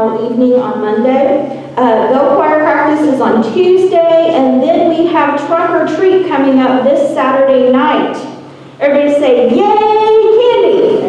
tomorrow evening on Monday. Uh, Go Choir practice is on Tuesday, and then we have Trunk or Treat coming up this Saturday night. Everybody say, yay,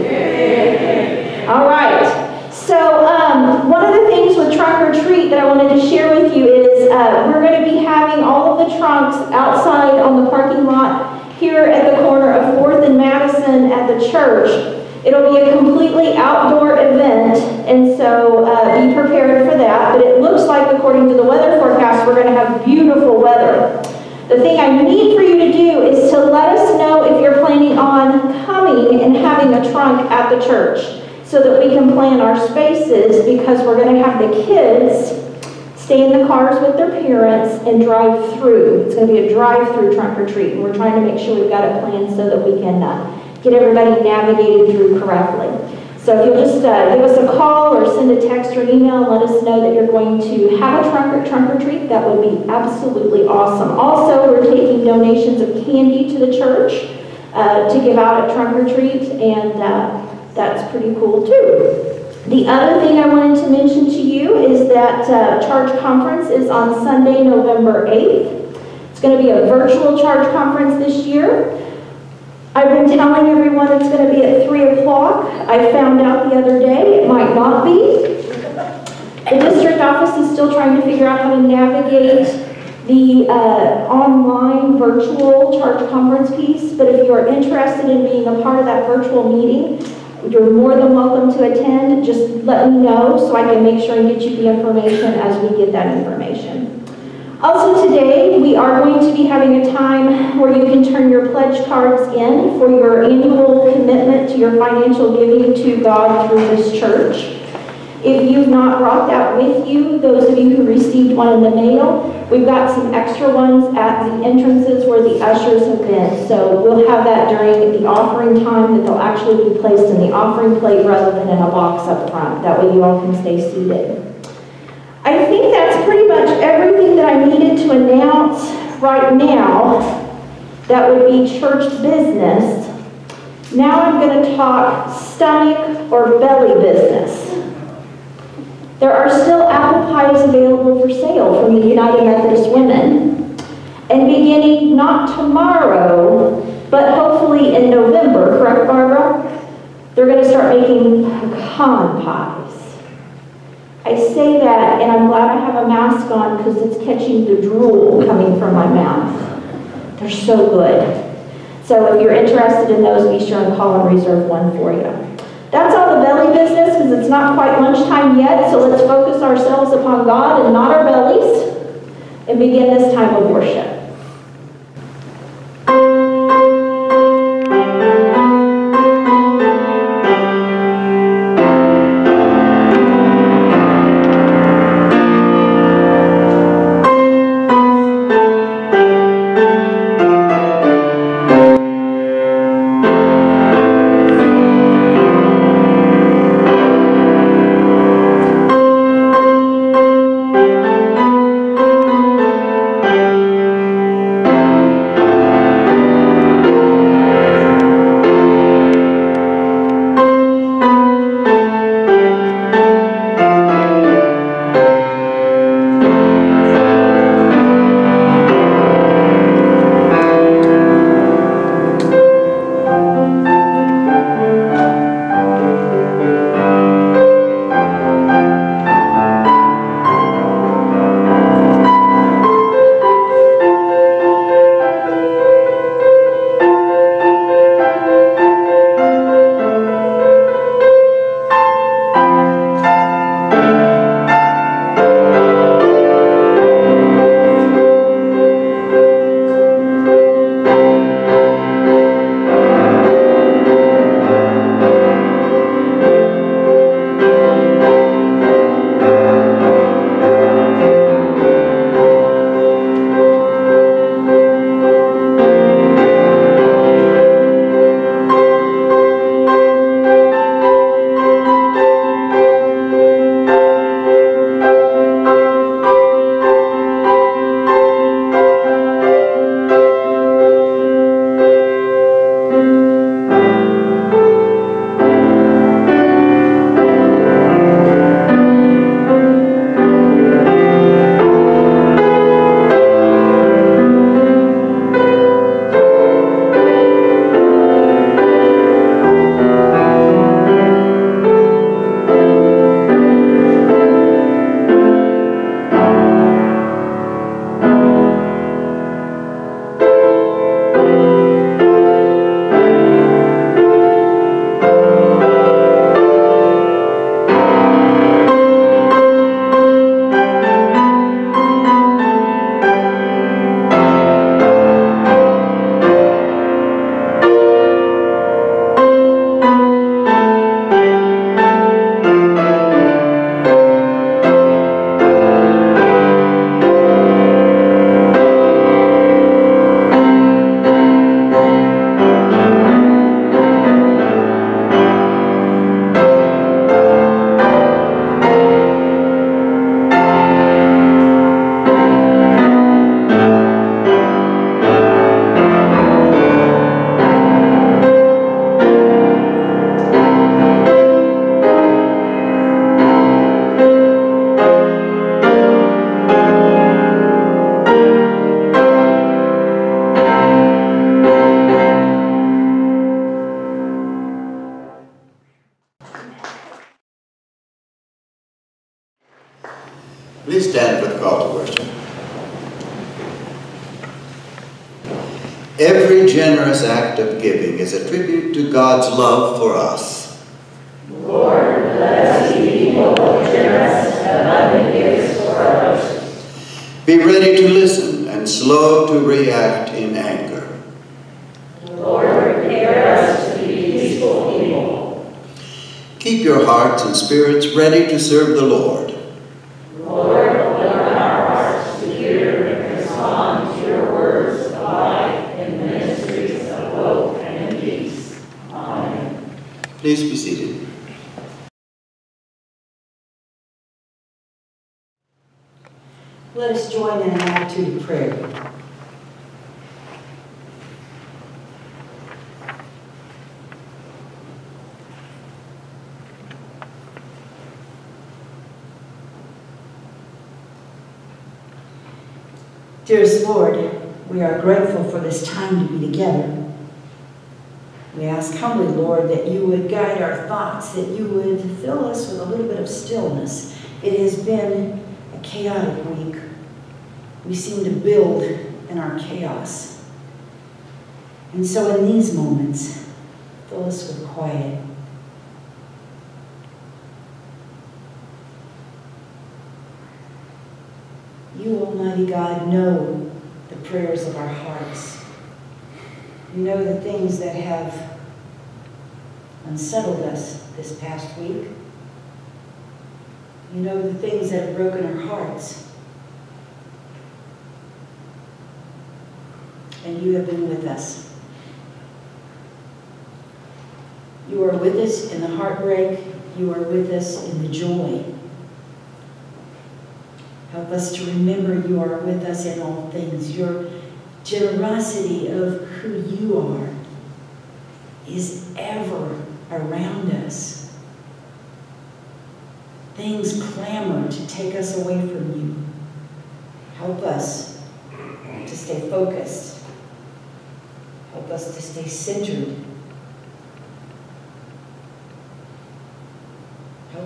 candy! All right. So um, one of the things with Trunk or Treat that I wanted to share with you is uh, we're going to be having all of the trunks outside on the parking lot here at the corner of 4th and Madison at the church. It'll be a completely outdoor event, and so uh, be prepared for that. But it looks like, according to the weather forecast, we're going to have beautiful weather. The thing I need for you to do is to let us know if you're planning on coming and having a trunk at the church so that we can plan our spaces because we're going to have the kids stay in the cars with their parents and drive through. It's going to be a drive-through trunk or treat, and we're trying to make sure we've got it planned so that we can uh, get everybody navigated through correctly. So if you'll just uh, give us a call or send a text or email and let us know that you're going to have a trunk or, trunk or treat, that would be absolutely awesome. Also, we're taking donations of candy to the church uh, to give out at trunk or treat, and uh, that's pretty cool too. The other thing I wanted to mention to you is that uh, Charge Conference is on Sunday, November 8th. It's going to be a virtual Charge Conference this year. I've been telling everyone it's going to be at 3 o'clock. I found out the other day it might not be. The district office is still trying to figure out how to navigate the uh, online virtual charge conference piece, but if you are interested in being a part of that virtual meeting, you're more than welcome to attend. Just let me know so I can make sure and get you the information as we get that information. Also today, we are going to be having a time where you can turn your pledge cards in for your annual commitment to your financial giving to God through this church. If you've not brought that with you, those of you who received one in the mail, we've got some extra ones at the entrances where the ushers have been. So we'll have that during the offering time that they'll actually be placed in the offering plate rather than in a box up front. That way you all can stay seated. I think much everything that I needed to announce right now that would be church business. Now I'm going to talk stomach or belly business. There are still apple pies available for sale from the United Methodist Women. And beginning not tomorrow, but hopefully in November, correct Barbara? They're going to start making pecan pies. I say that, and I'm glad I have a mask on because it's catching the drool coming from my mouth. They're so good. So if you're interested in those, be sure and call and reserve one for you. That's all the belly business because it's not quite lunchtime yet, so let's focus ourselves upon God and not our bellies and begin this time of worship. Every generous act of giving is a tribute to God's love for us. Lord, let us be people generous and loving gifts for others. Be ready to listen and slow to react in anger. Lord, prepare us to be peaceful people. Keep your hearts and spirits ready to serve the. Lord, open our hearts to hear and respond to your words of life in ministries of hope and peace. Amen. Please be seated. Let us join in an attitude of prayer. Dearest Lord, we are grateful for this time to be together. We ask humbly, Lord, that you would guide our thoughts, that you would fill us with a little bit of stillness. It has been a chaotic week. We seem to build in our chaos. And so in these moments, fill us with quiet. You, Almighty God, know prayers of our hearts. You know the things that have unsettled us this past week. You know the things that have broken our hearts. And you have been with us. You are with us in the heartbreak. You are with us in the joy. Help us to remember you are with us in all things. Your generosity of who you are is ever around us. Things clamor to take us away from you. Help us to stay focused. Help us to stay centered.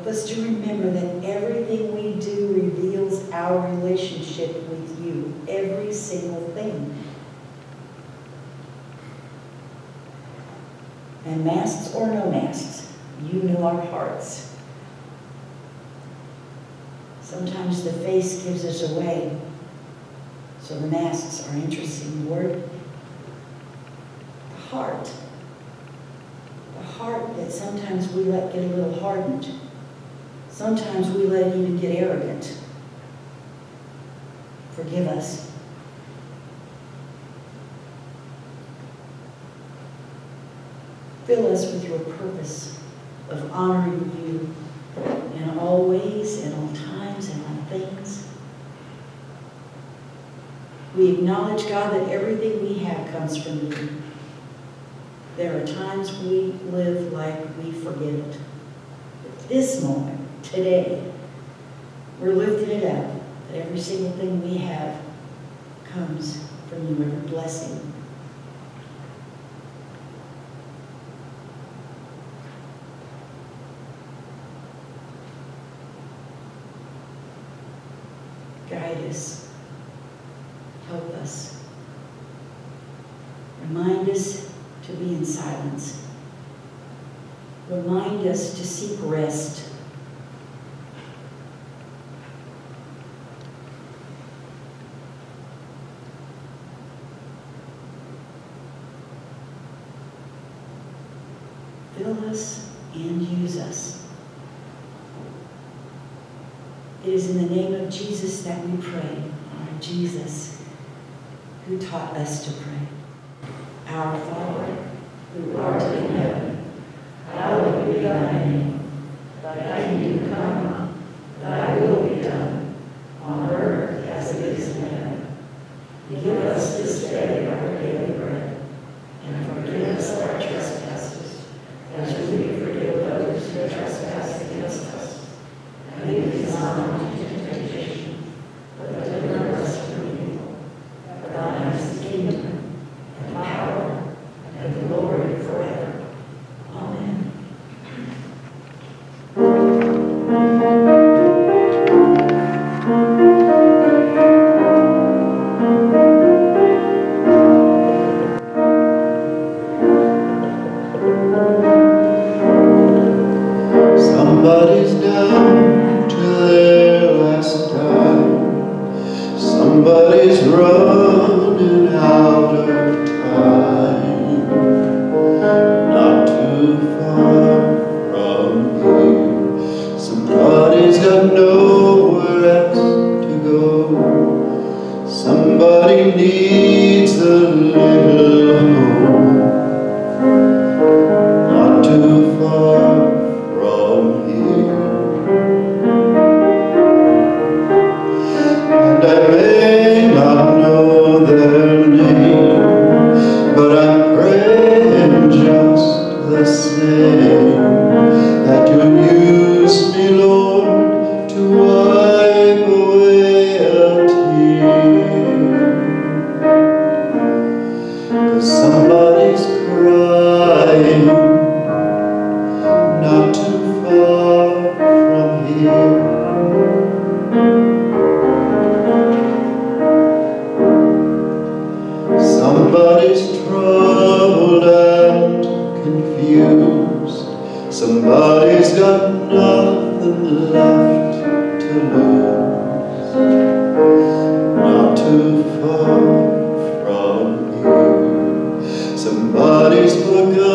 Us to remember that everything we do reveals our relationship with you. Every single thing. And masks or no masks, you know our hearts. Sometimes the face gives us away, so the masks are interesting. Lord, the heart, the heart that sometimes we let get a little hardened. Sometimes we let it even get arrogant. Forgive us. Fill us with your purpose of honoring you in all ways and all times and all things. We acknowledge, God, that everything we have comes from you. There are times we live like we forget it. But this moment, today, we're lifting it up that every single thing we have comes from you, every blessing. Guide us. Help us. Remind us to be in silence. Remind us to seek rest. Fill us and use us. It is in the name of Jesus that we pray, our Jesus, who taught us to pray. Our Father, running out of time. Not too far from here. Somebody's got no God is for God.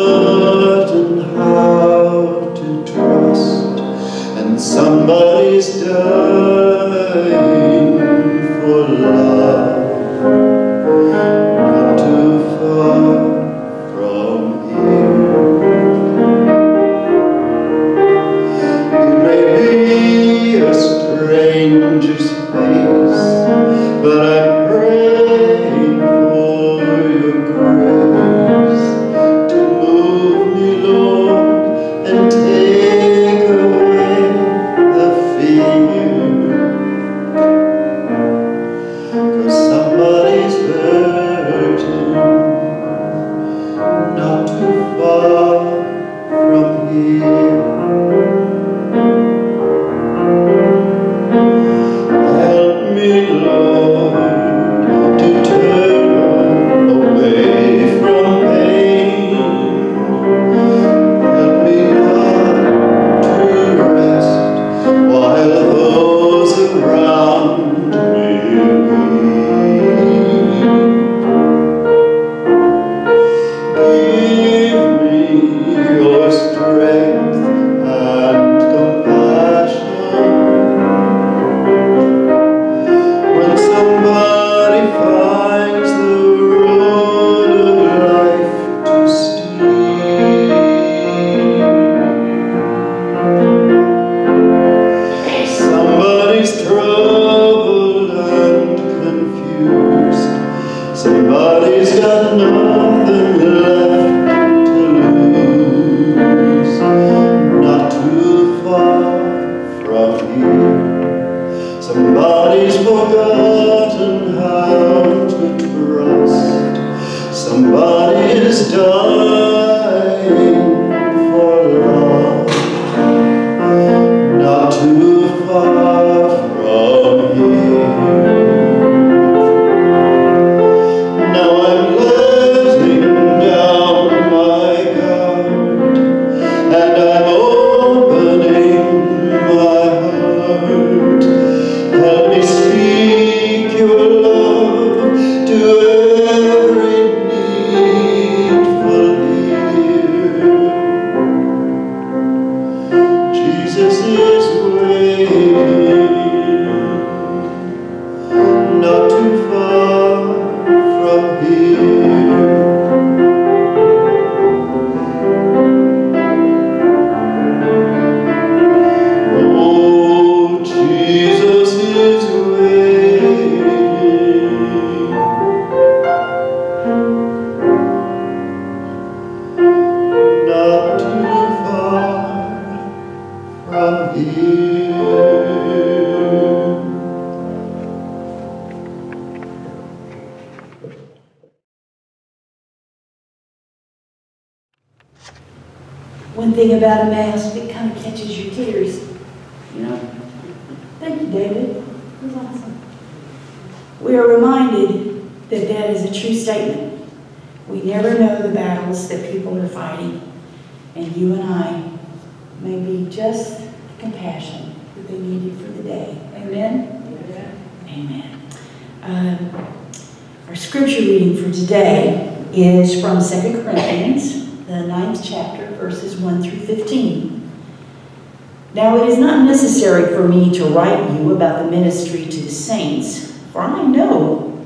Saints, for I know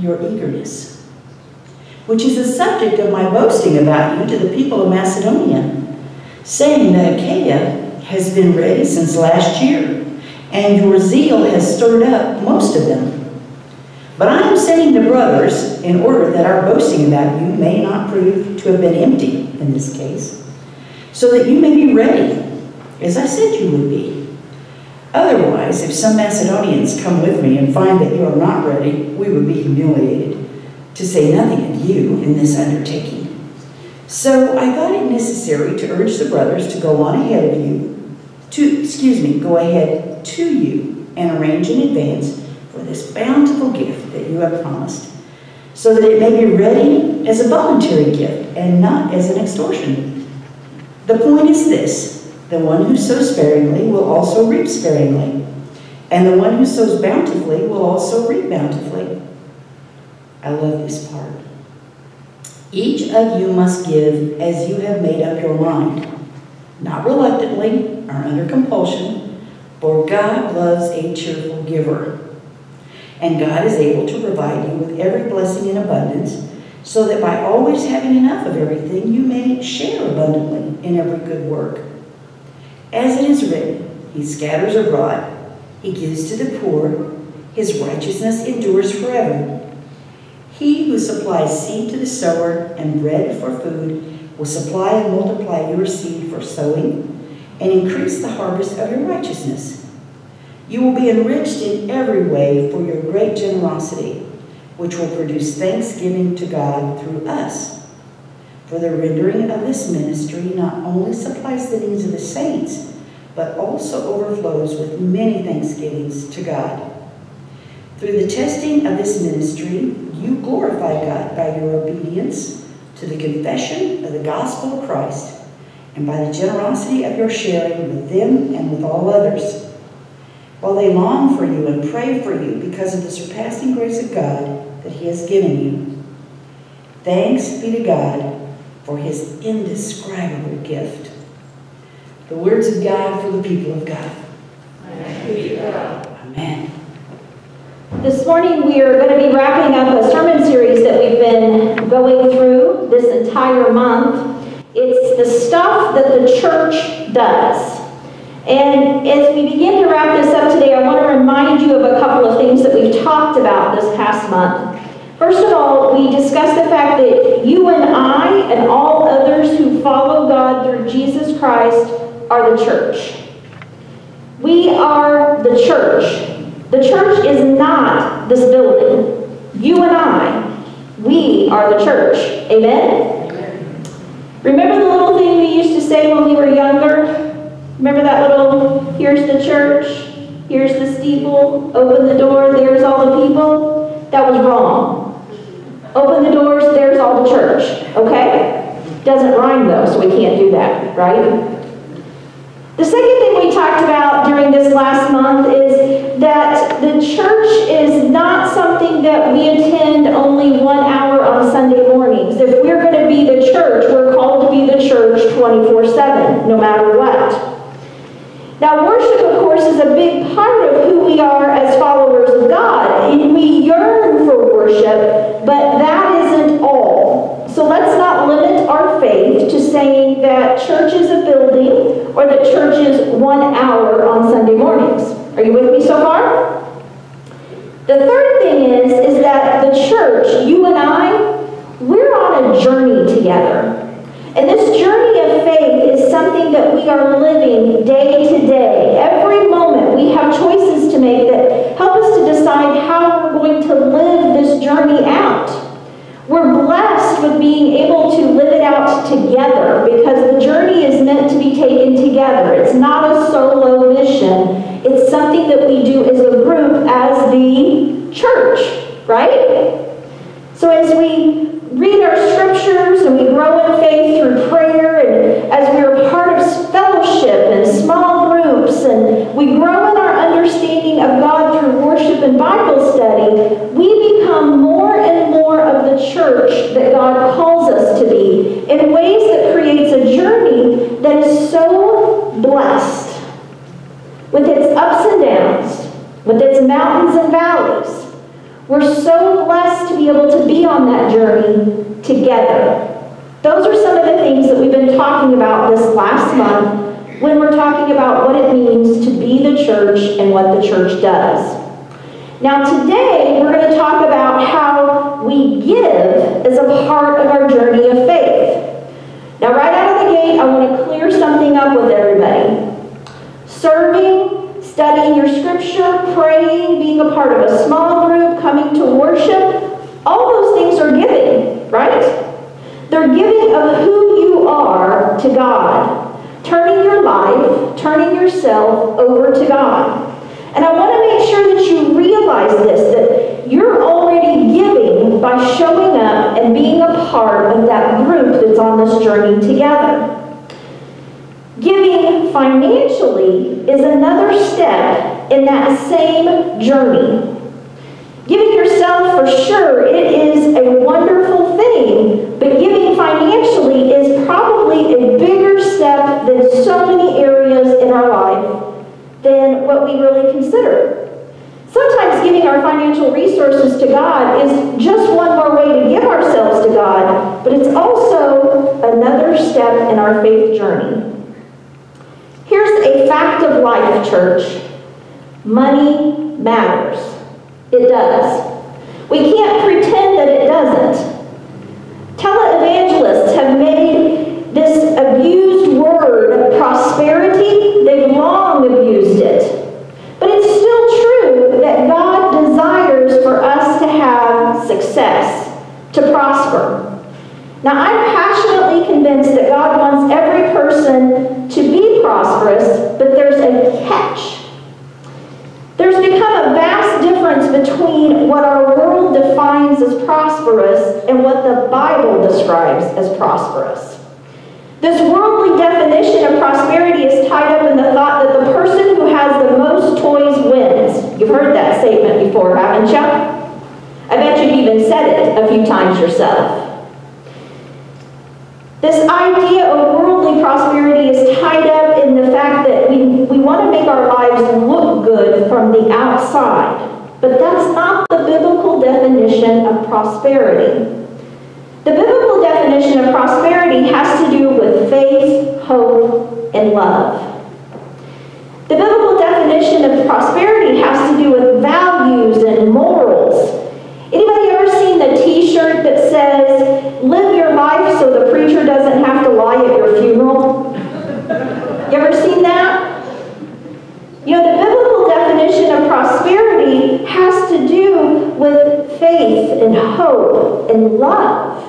your eagerness, which is the subject of my boasting about you to the people of Macedonia, saying that Achaia has been ready since last year, and your zeal has stirred up most of them. But I am sending the brothers in order that our boasting about you may not prove to have been empty in this case, so that you may be ready as I said you would be. Otherwise, if some Macedonians come with me and find that you are not ready, we would be humiliated, to say nothing of you in this undertaking. So I thought it necessary to urge the brothers to go on ahead of you, to, excuse me, go ahead to you and arrange in advance for this bountiful gift that you have promised, so that it may be ready as a voluntary gift and not as an extortion. The point is this the one who sows sparingly will also reap sparingly, and the one who sows bountifully will also reap bountifully. I love this part. Each of you must give as you have made up your mind, not reluctantly or under compulsion, for God loves a cheerful giver. And God is able to provide you with every blessing in abundance, so that by always having enough of everything, you may share abundantly in every good work. As it is written, He scatters abroad, He gives to the poor, His righteousness endures forever. He who supplies seed to the sower and bread for food will supply and multiply your seed for sowing and increase the harvest of your righteousness. You will be enriched in every way for your great generosity, which will produce thanksgiving to God through us. For the rendering of this ministry not only supplies the needs of the saints, but also overflows with many thanksgivings to God. Through the testing of this ministry, you glorify God by your obedience to the confession of the gospel of Christ and by the generosity of your sharing with them and with all others. While they long for you and pray for you because of the surpassing grace of God that He has given you. Thanks be to God for his indescribable gift. The words of God for the people of God. Amen. This morning we are going to be wrapping up a sermon series that we've been going through this entire month. It's the stuff that the church does. And as we begin to wrap this up today, I want to remind you of a couple of things that we've talked about this past month. First of all, we discussed the fact that you and I and all others who follow God through Jesus Christ are the church. We are the church. The church is not this building. You and I, we are the church. Amen? Remember the little thing we used to say when we were younger? Remember that little, here's the church, here's the steeple, open the door, there's all the people? That was wrong. Open the doors, there's all the church, okay? Doesn't rhyme though, so we can't do that, right? The second thing we talked about during this last month is that the church is not something that we attend only one hour on Sunday mornings. If we're going to be the church, we're called to be the church 24-7, no matter what. Now, worship, of course, is a big part of who we are as followers of God. And we yearn for worship, but that isn't all. So let's not limit our faith to saying that church is a building or that church is one hour on Sunday mornings. Are you with me so far? The third thing is, is that the church, you and I, we're on a journey together. And this journey of faith is something that we are living day to day. Every moment we have choices to make that help us to decide how we're going to live this journey out. We're blessed with being able to live it out together because the journey is meant to be taken together. It's not a solo mission. It's something that we do as a group as the church, right? So as we read our scriptures and we grow in faith through prayer and as we are part of fellowship and small groups and we grow in our understanding of God through worship and Bible study, we become more and more of the church that God calls us to be in ways that creates a journey that is so blessed with its ups and downs, with its mountains and valleys. We're so blessed to be able to be on that journey together. Those are some of the things that we've been talking about this last month when we're talking about what it means to be the church and what the church does. Now, today we're going to talk about how we give as a part of our journey of faith. Now, right out of the gate, I want to clear something up with everybody. Serving, studying your scripture, praying, being a part of a small group, coming to worship, all those things are giving, right? They're giving of who you are to God turning your life, turning yourself over to God. And I want to make sure that you realize this, that you're already giving by showing up and being a part of that group that's on this journey together. Giving financially is another step in that same journey. Giving yourself, for sure, it is a wonderful thing, but giving financially is probably a bigger step than so many areas than what we really consider. Sometimes giving our financial resources to God is just one more way to give ourselves to God, but it's also another step in our faith journey. Here's a fact of life, church money matters. It does. We can't pretend that it doesn't. Televangelists have made this abused word prosperity, they've long abused it. But it's still true that God desires for us to have success, to prosper. Now, I'm passionately convinced that God wants every person to be prosperous, but there's a catch. There's become a vast difference between what our world defines as prosperous and what the Bible describes as prosperous. This worldly definition of prosperity is tied up in the thought that the person who has the most toys wins. You've heard that statement before, haven't you? I bet you've even said it a few times yourself. This idea of worldly prosperity is tied up in the fact that we, we want to make our lives look good from the outside. But that's not the biblical definition of prosperity. The biblical definition of prosperity has to do with faith, hope, and love. The biblical definition of prosperity has to do with values and morals ever seen the t-shirt that says, live your life so the preacher doesn't have to lie at your funeral? You ever seen that? You know, the biblical definition of prosperity has to do with faith and hope and love.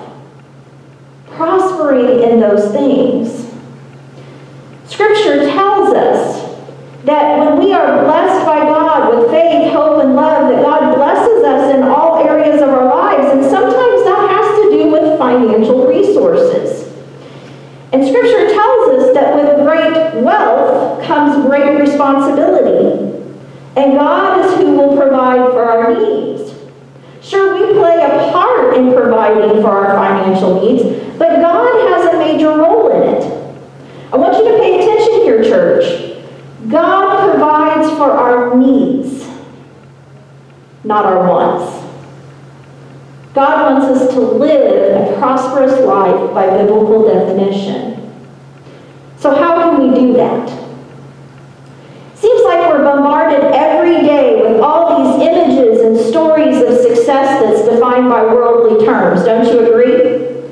Prospering in those things. Scripture tells us that when we are blessed by God with faith, hope, and love, that God blesses us in all areas of our lives, and sometimes that has to do with financial resources. And Scripture tells us that with great wealth comes great responsibility. And God is who will provide for our needs. Sure, we play a part in providing for our financial needs, but God has a major role in it. I want you to pay attention here, church. God provides for our needs, not our wants. God wants us to live a prosperous life by biblical definition. So, how can we do that? We're bombarded every day with all these images and stories of success that's defined by worldly terms. Don't you agree?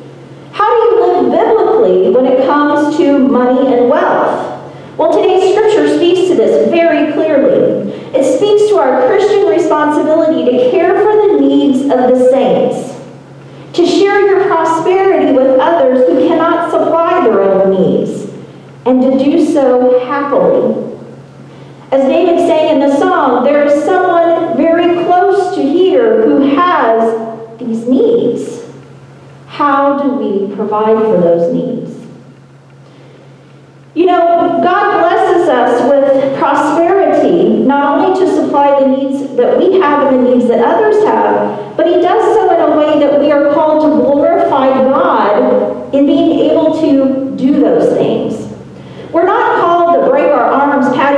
How do you live biblically when it comes to money and wealth? Well, today's scripture speaks to this very clearly. It speaks to our Christian responsibility to care for the needs of the saints, to share your prosperity with others who cannot supply their own needs, and to do so happily. As David sang in the song, there is someone very close to here who has these needs. How do we provide for those needs? You know, God blesses us with prosperity, not only to supply the needs that we have and the needs that others have, but He does so in a way that we are called to glorify God in being able to do those things. We're not called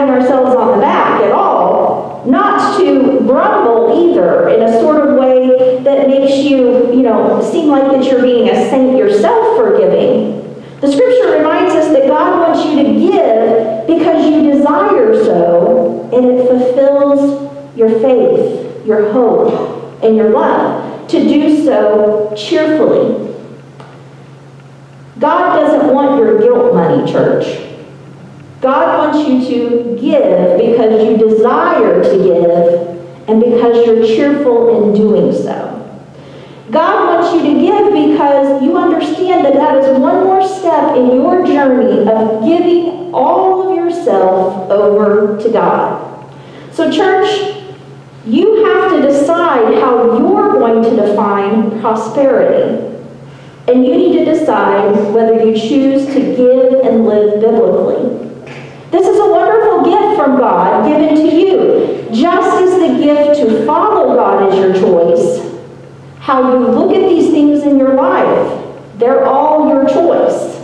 patting ourselves on the back at all, not to grumble either in a sort of way that makes you, you know, seem like that you're being a saint yourself for giving. The scripture reminds us that God wants you to give because you desire so, and it fulfills your faith, your hope, and your love to do so cheerfully. God doesn't want your guilt money, church. God wants you to give because you desire to give and because you're cheerful in doing so. God wants you to give because you understand that that is one more step in your journey of giving all of yourself over to God. So, church, you have to decide how you're going to define prosperity. And you need to decide whether you choose to give and live biblically. This is a wonderful gift from God given to you. Just as the gift to follow God is your choice, how you look at these things in your life, they're all your choice.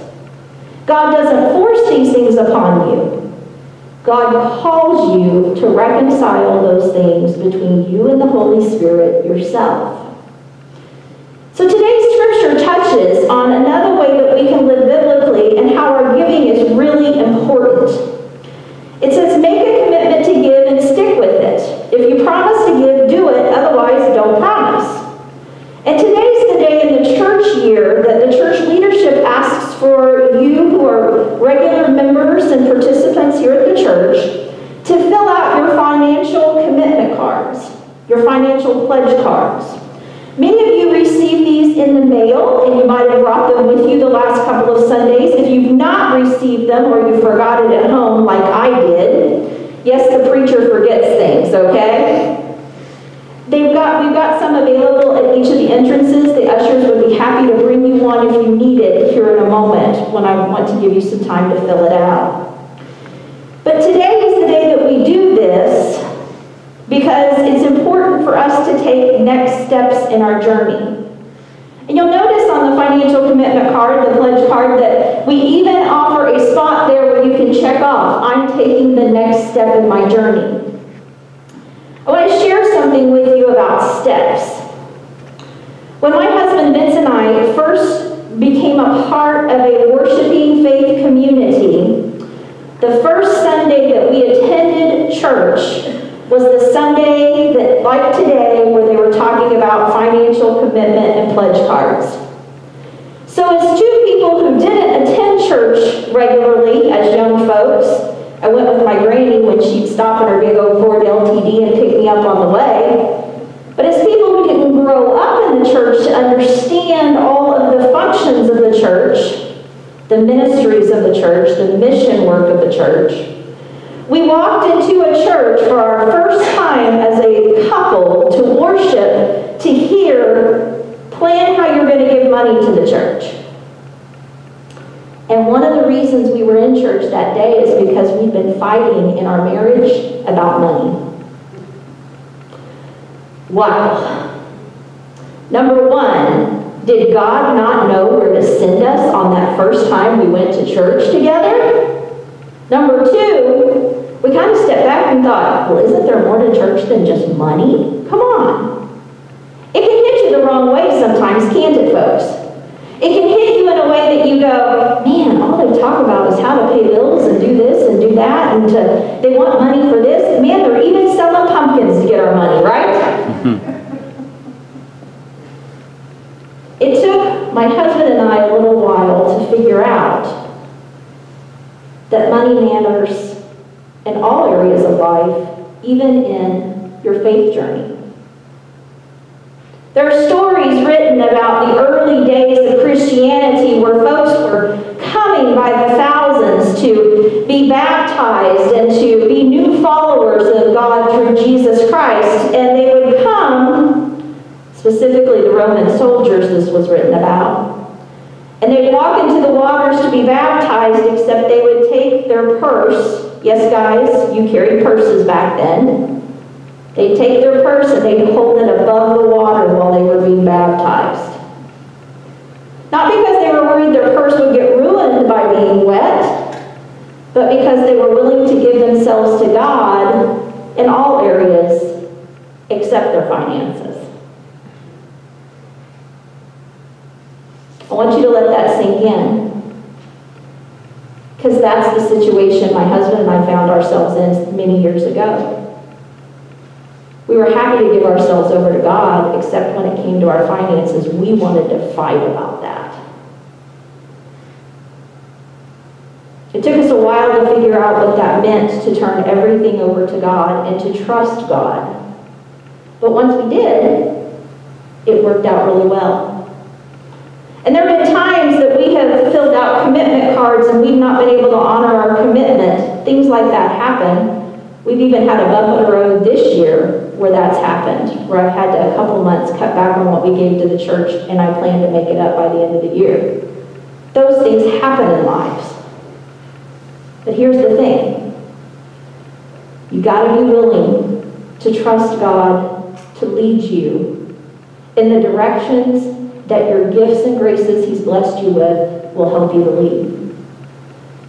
God doesn't force these things upon you. God calls you to reconcile those things between you and the Holy Spirit yourself. So today's scripture touches on another way that we can live biblically and how our giving is really important. It says, make a commitment to give and stick with it. If you promise to give, do it. Otherwise, don't promise. And today's the day in the church year that the church leadership asks for you who are regular members and participants here at the church to fill out your financial commitment cards, your financial pledge cards. Many of you received these in the mail, and you might have brought them with you the last couple of Sundays. Received them or you forgot it at home like I did, yes, the preacher forgets things, okay? They've got, we've got some available at each of the entrances. The ushers would be happy to bring you one if you need it here in a moment when I want to give you some time to fill it out. But today is the day that we do this because it's important for us to take next steps in our journey. And you'll notice on the financial commitment card, the pledge card, that we even offer a spot there where you can check off, I'm taking the next step in my journey. I want to share something with you about steps. When my husband Vince and I first became a part of a worshiping faith community, the first Sunday that we attended church was the Sunday that, like today, where they were talking about financial commitment and pledge cards. So as two people who didn't attend church regularly as young folks, I went with my granny when she'd stop in her big old Ford LTD and pick me up on the way. But as people who didn't grow up in the church to understand all of the functions of the church, the ministries of the church, the mission work of the church, we walked into a church for our first time as a couple to worship, to hear, plan how you're going to give money to the church. And one of the reasons we were in church that day is because we've been fighting in our marriage about money. Wow. Number one, did God not know where to send us on that first time we went to church together? Number two, we kind of stepped back and thought, well, isn't there more to church than just money? Come on. It can hit you the wrong way sometimes, can't it, folks? It can hit you in a way that you go, man, all they talk about is how to pay bills and do this and do that, and to, they want money for this. Man, they're even selling pumpkins to get our money, right? it took my husband and I a little while to figure out that money matters in all areas of life, even in your faith journey. There are stories written about the early days of Christianity where folks were coming by the thousands to be baptized and to be new followers of God through Jesus Christ. And they would come, specifically the Roman soldiers, this was written about. And they'd walk into the waters to be baptized, except they would take their purse Yes, guys, you carried purses back then. They'd take their purse and they'd hold it above the water while they were being baptized. Not because they were worried their purse would get ruined by being wet, but because they were willing to give themselves to God in all areas except their finances. I want you to let that sink in. Because that's the situation my husband and I found ourselves in many years ago. We were happy to give ourselves over to God, except when it came to our finances, we wanted to fight about that. It took us a while to figure out what that meant to turn everything over to God and to trust God. But once we did, it worked out really well. And there have been times that we have filled out commitment cards and we've not been able to honor our commitment. Things like that happen. We've even had a bump in the road this year where that's happened, where I've had to a couple months cut back on what we gave to the church and I plan to make it up by the end of the year. Those things happen in lives. But here's the thing. You got to be willing to trust God to lead you in the directions that your gifts and graces He's blessed you with will help you to lead.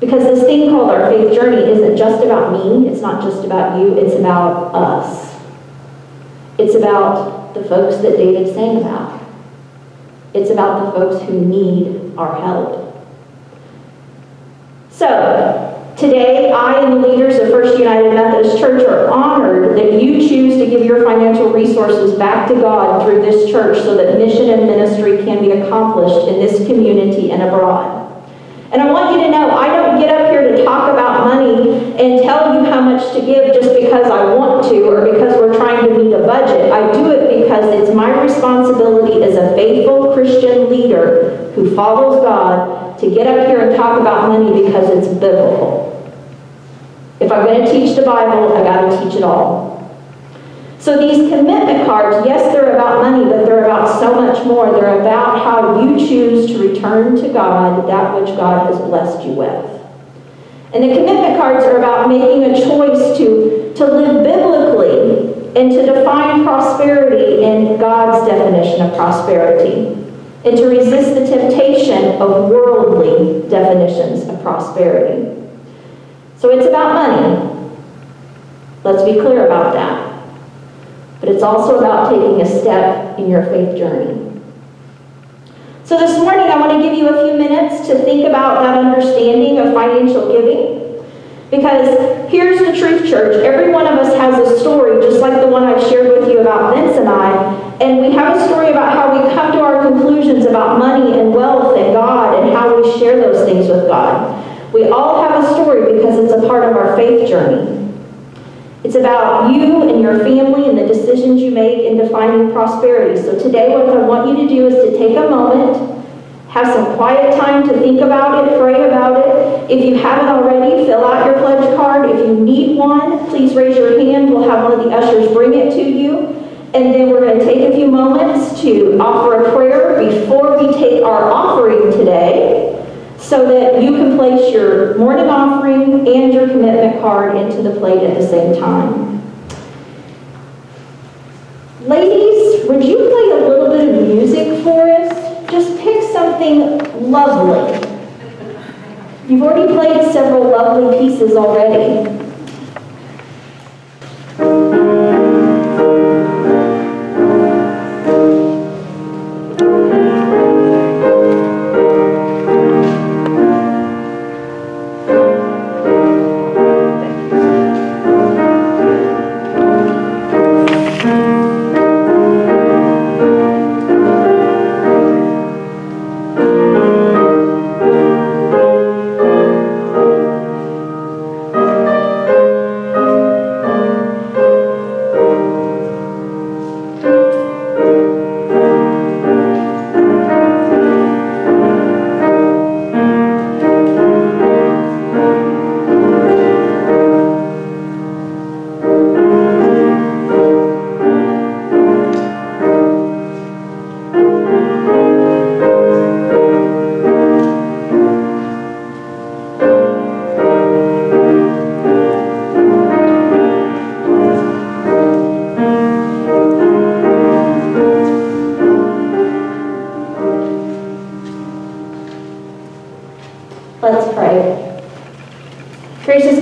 Because this thing called our faith journey isn't just about me, it's not just about you, it's about us. It's about the folks that David sang about. It's about the folks who need our help. So, Today, I and the leaders of First United Methodist Church are honored that you choose to give your financial resources back to God through this church so that mission and ministry can be accomplished in this community and abroad. And I want you to know, I don't get up here to talk about money and tell you how much to give just because I want to or because we're trying to meet a budget. I do it because it's my responsibility as a faithful Christian leader who follows God to get up here and talk about money because it's biblical. If I'm going to teach the Bible, I got to teach it all. So these commitment cards, yes, they're about money, but they're about so much more. They're about how you choose to return to God that which God has blessed you with. And the commitment cards are about making a choice to, to live biblically and to define prosperity in God's definition of prosperity and to resist the temptation of worldly definitions of prosperity. So it's about money. Let's be clear about that. But it's also about taking a step in your faith journey. So this morning, I want to give you a few minutes to think about that understanding of financial giving. Because here's the truth, church. Every one of us has a story, just like the one I've shared with you about Vince and I. And we have a story about how we come to our conclusions about money and wealth and God and how we share those things with God. We all have a story because it's a part of our faith journey. It's about you and your family and the decisions you make in defining prosperity. So today what I want you to do is to take a moment, have some quiet time to think about it, pray about it. If you haven't already, fill out your pledge card. If you need one, please raise your hand. We'll have one of the ushers bring it to you. And then we're going to take a few moments to offer a prayer before we take our offering today so that you can place your morning offering and your commitment card into the plate at the same time. Ladies, would you play a little bit of music for us? Just pick something lovely. You've already played several lovely pieces already.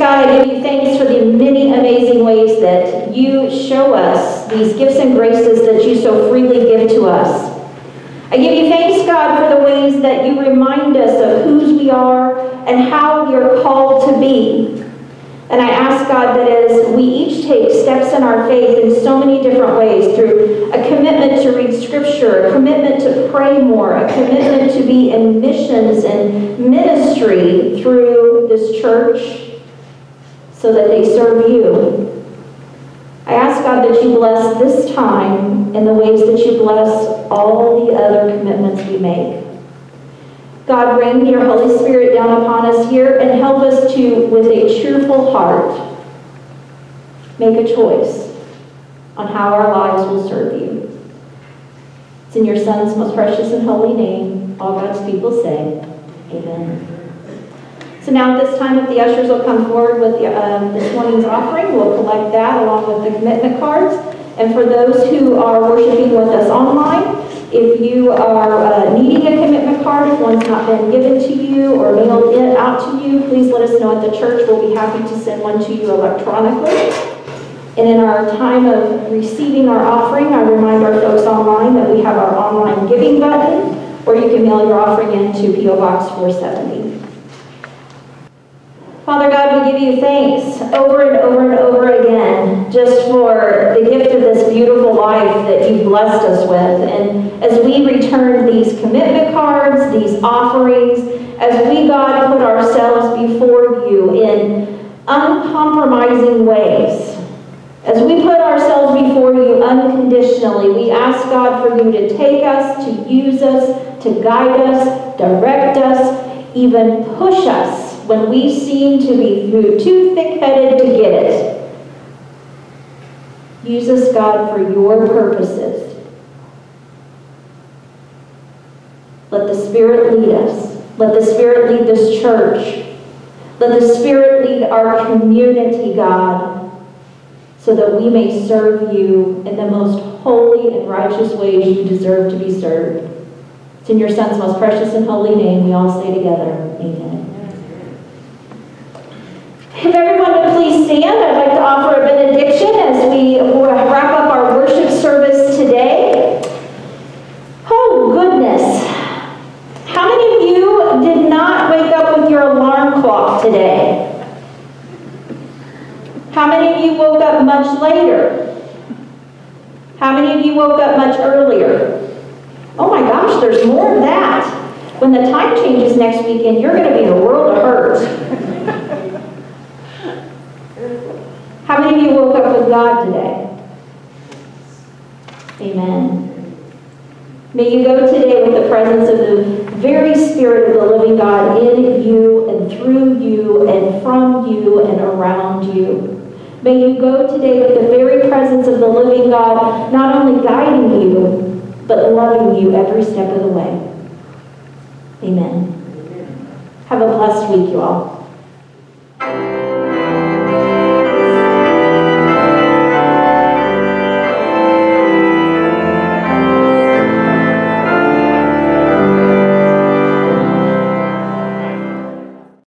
God, I give you thanks for the many amazing ways that you show us these gifts and graces that you so freely give to us. I give you thanks, God, for the ways that you remind us of whose we are and how we are called to be. And I ask, God, that as we each take steps in our faith in so many different ways, through a commitment to read Scripture, a commitment to pray more, a commitment to be in missions and ministry through this church so that they serve you. I ask, God, that you bless this time in the ways that you bless all the other commitments we make. God, rain your Holy Spirit down upon us here and help us to, with a cheerful heart, make a choice on how our lives will serve you. It's in your Son's most precious and holy name, all God's people say, Amen. So now at this time, if the ushers will come forward with the, um, this morning's offering, we'll collect that along with the commitment cards. And for those who are worshiping with us online, if you are uh, needing a commitment card, if one's not been given to you or mailed it out to you, please let us know at the church. We'll be happy to send one to you electronically. And in our time of receiving our offering, I remind our folks online that we have our online giving button, or you can mail your offering in to P.O. Box 470. Father God, we give you thanks over and over and over again just for the gift of this beautiful life that you blessed us with. And as we return these commitment cards, these offerings, as we, God, put ourselves before you in uncompromising ways, as we put ourselves before you unconditionally, we ask God for you to take us, to use us, to guide us, direct us, even push us when we seem to be too thick-headed to get it. Use us, God, for your purposes. Let the Spirit lead us. Let the Spirit lead this church. Let the Spirit lead our community, God, so that we may serve you in the most holy and righteous ways you deserve to be served. It's in your Son's most precious and holy name we all say together, Amen. If everyone would please stand, I'd like to offer a benediction as we wrap up our worship service today. Oh, goodness. How many of you did not wake up with your alarm clock today? How many of you woke up much later? How many of you woke up much earlier? Oh my gosh, there's more of that. When the time changes next weekend, you're going to be in a world of hurt. How many of you woke up with God today? Amen. May you go today with the presence of the very Spirit of the living God in you and through you and from you and around you. May you go today with the very presence of the living God, not only guiding you, but loving you every step of the way. Amen. Have a blessed week, you all.